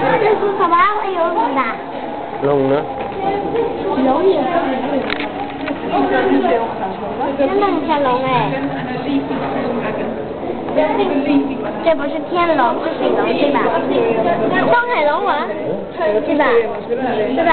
这是什么？会游泳的？龙呢？龙也是龙。真的很像龙哎、这不是天龙，是水龙，对吧？上海龙王，对吧？是吧？